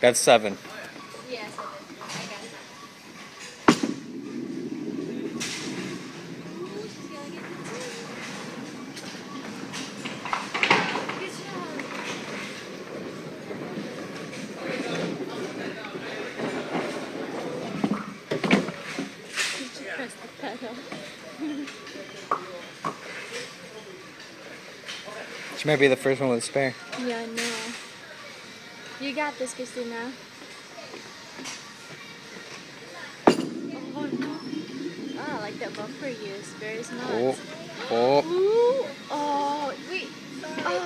That's seven. Yes, I got that. Ooh, she's gonna get the two. Good job. Did you press the pedal? She might be the first one with a spare. Yeah, I know. You got this, Christina. Oh no. Oh, I like that bumper use. Very smart. Oh, oh. Ooh, oh, oh.